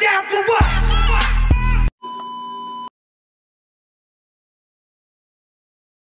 down for what?